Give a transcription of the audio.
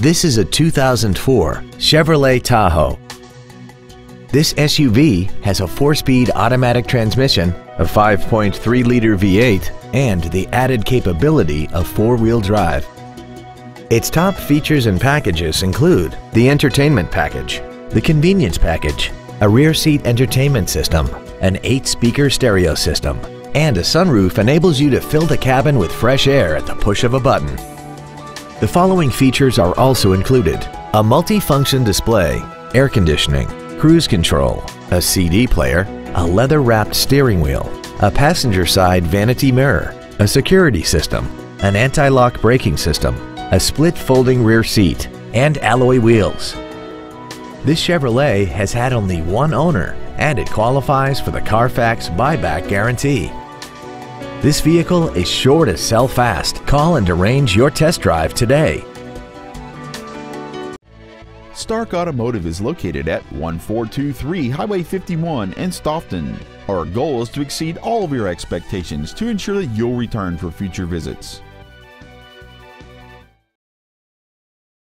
This is a 2004 Chevrolet Tahoe. This SUV has a four-speed automatic transmission, a 5.3-liter V8, and the added capability of four-wheel drive. Its top features and packages include the entertainment package, the convenience package, a rear seat entertainment system, an 8-speaker stereo system, and a sunroof enables you to fill the cabin with fresh air at the push of a button. The following features are also included. A multi-function display, air conditioning, cruise control, a CD player, a leather-wrapped steering wheel, a passenger side vanity mirror, a security system, an anti-lock braking system, a split folding rear seat, and alloy wheels. This Chevrolet has had only one owner and it qualifies for the Carfax buyback guarantee. This vehicle is sure to sell fast. Call and arrange your test drive today. Stark Automotive is located at 1423 Highway 51 in Stoughton. Our goal is to exceed all of your expectations to ensure that you'll return for future visits.